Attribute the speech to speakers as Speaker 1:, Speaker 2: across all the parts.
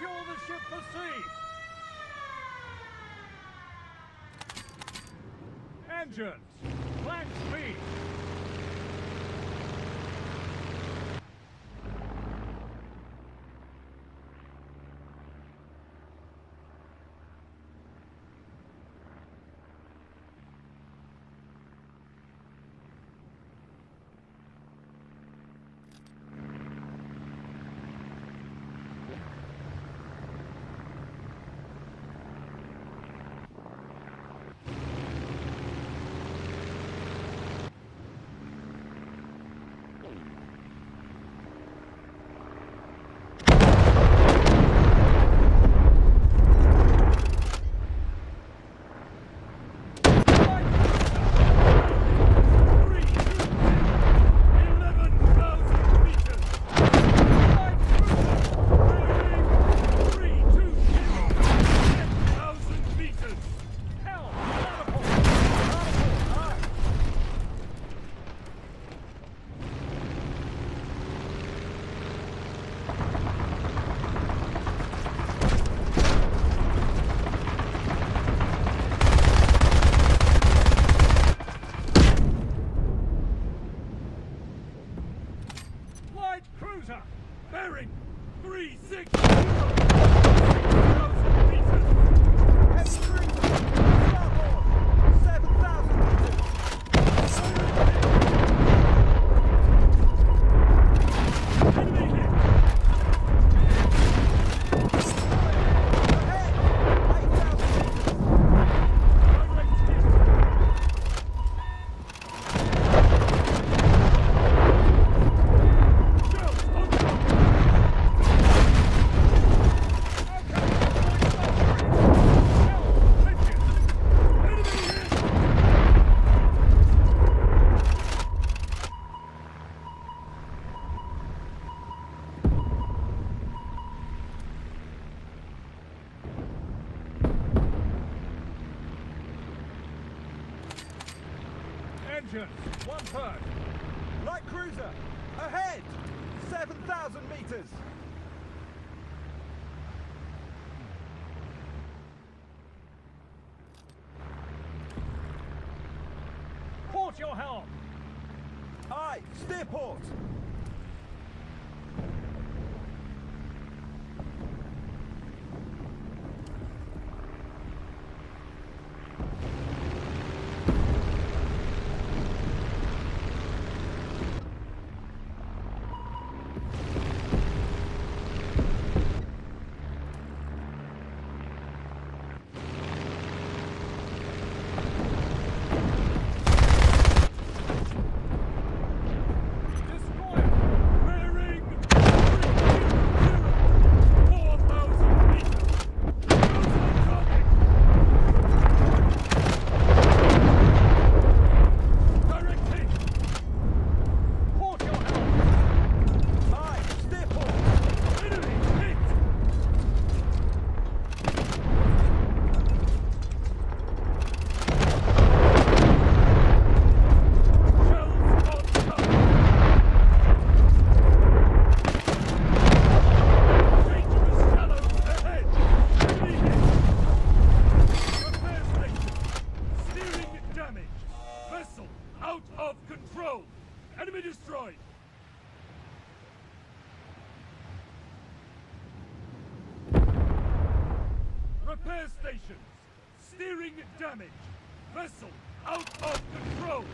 Speaker 1: fuel the ship for sea. Engines, flank speed. Cruiser! Bearing 360! one one third.
Speaker 2: Light cruiser, ahead, 7,000 meters.
Speaker 1: Out of control! Enemy destroyed! Repair stations! Steering damage! Vessel out of control!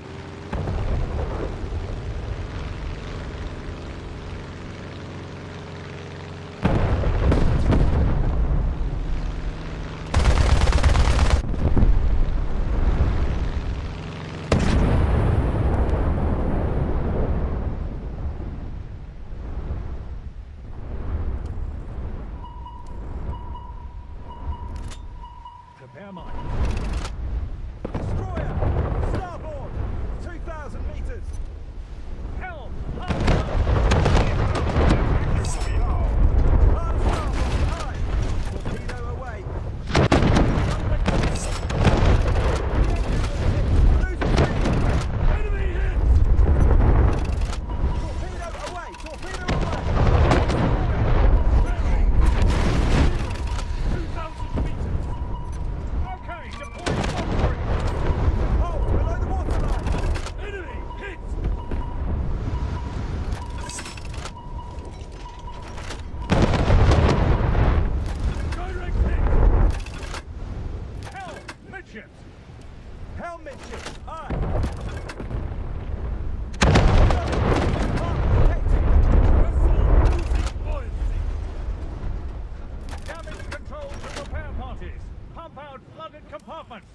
Speaker 3: parties! Pump out flooded compartments!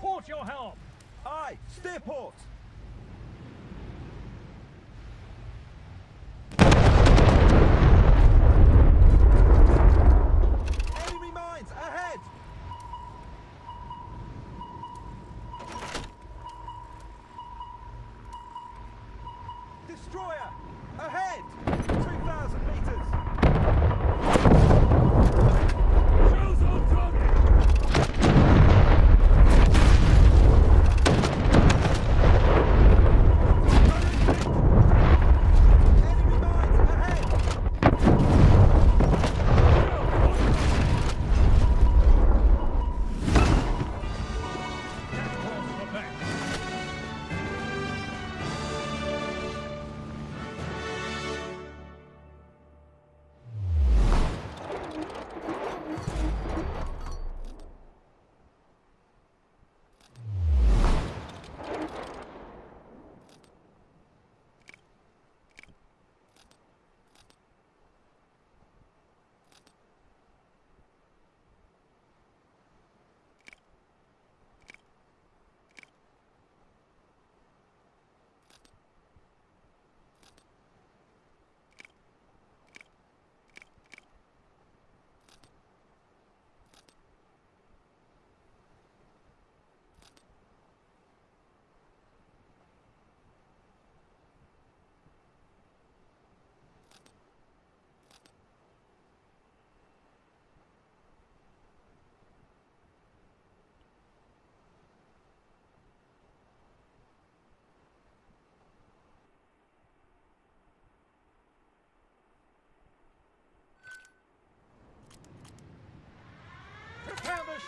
Speaker 3: Port your helm!
Speaker 2: Aye, steer port!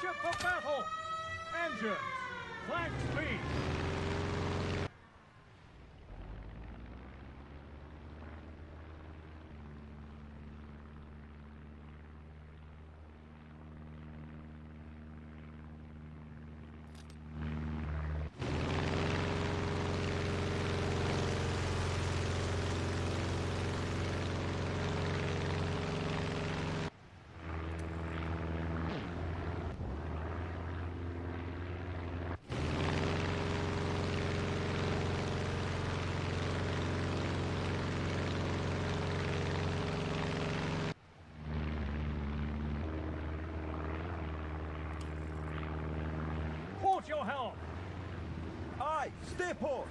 Speaker 3: ship of battle. Engines, flank speed.
Speaker 2: right, steer port.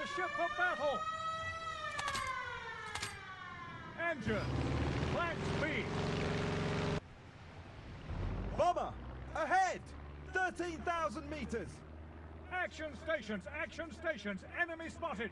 Speaker 3: the ship for battle. Engine, flank speed.
Speaker 2: Bomber, ahead! 13,000 meters!
Speaker 3: Action stations, action stations, enemy spotted!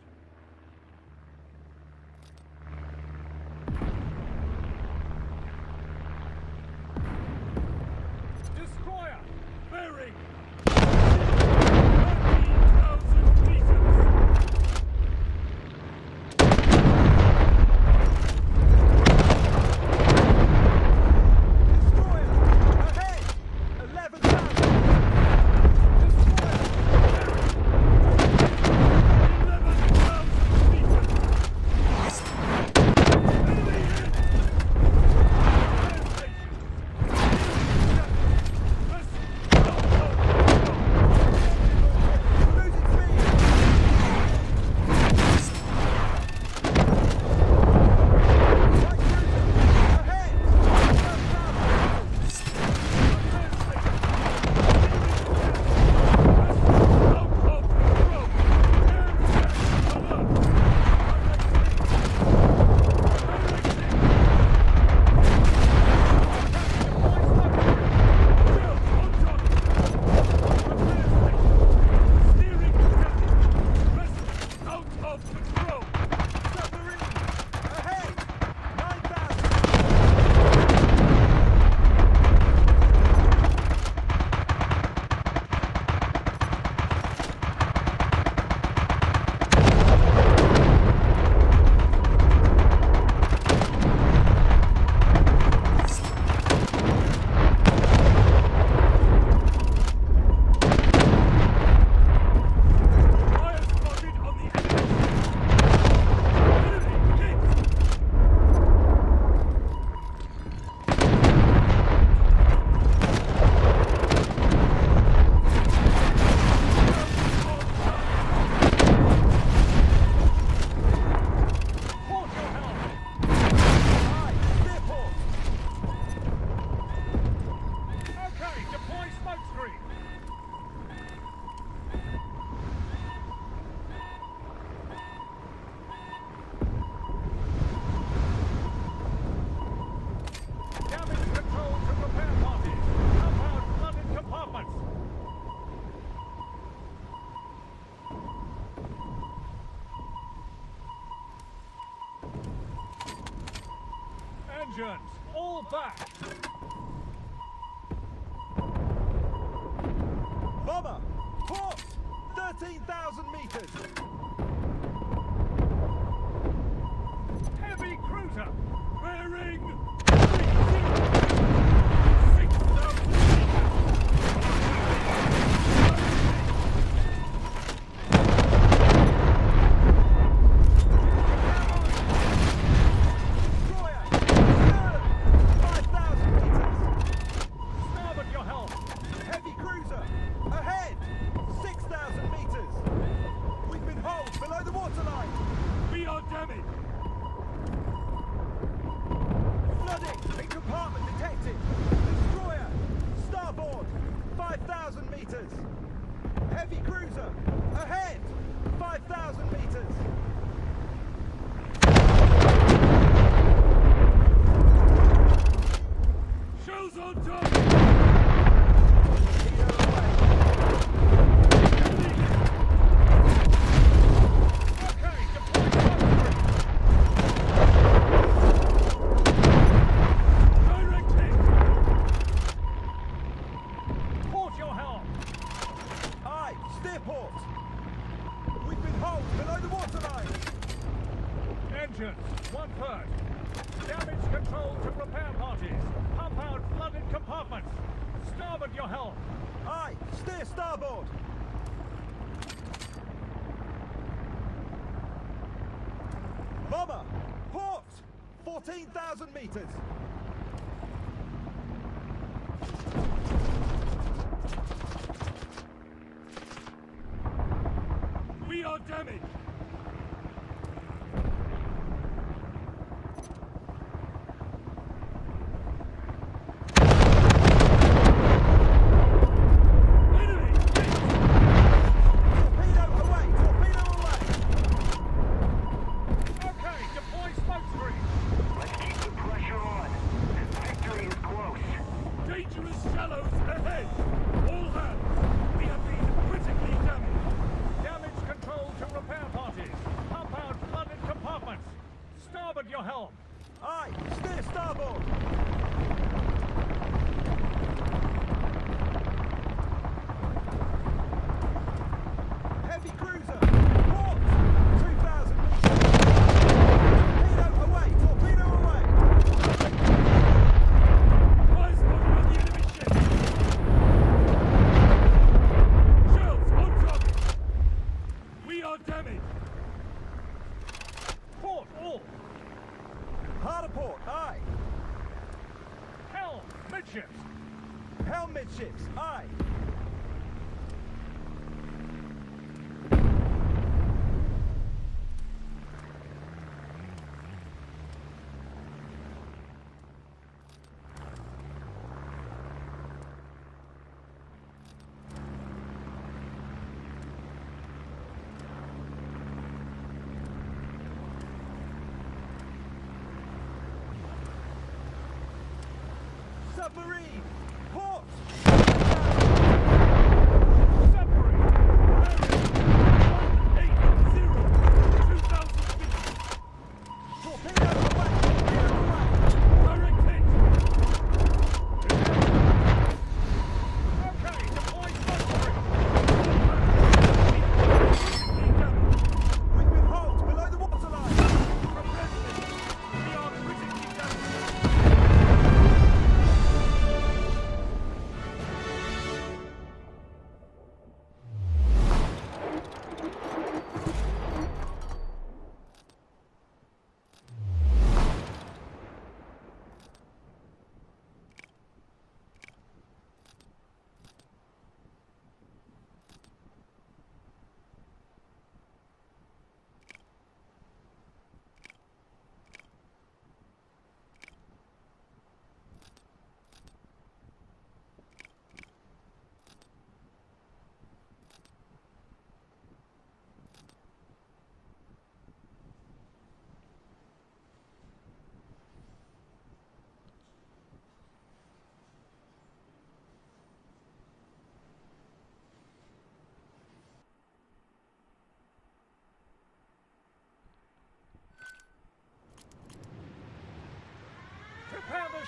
Speaker 3: Engines, all back.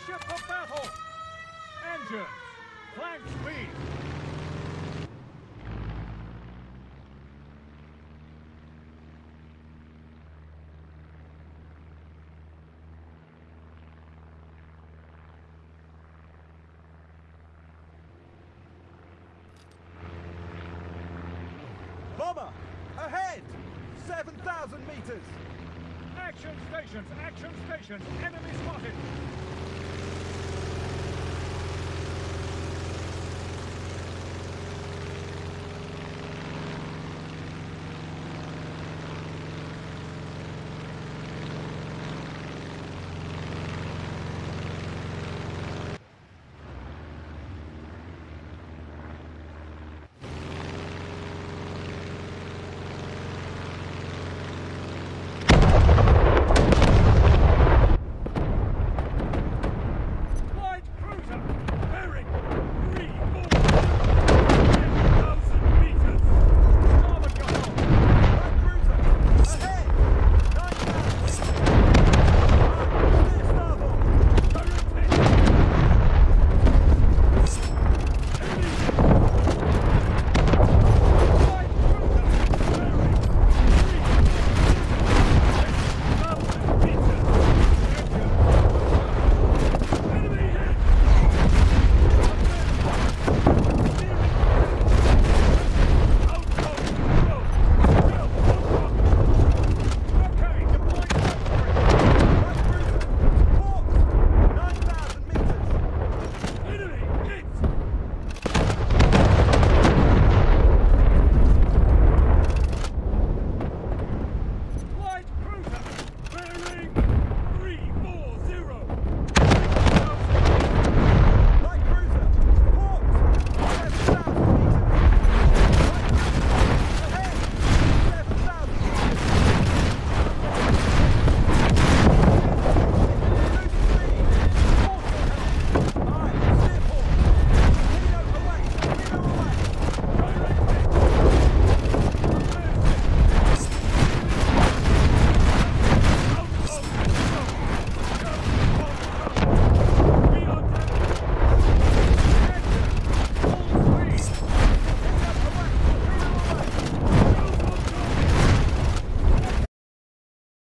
Speaker 3: Ship for battle! Engines, flank speed!
Speaker 2: Bomber! Ahead! 7,000 meters!
Speaker 3: Action stations, action stations, enemy spotted!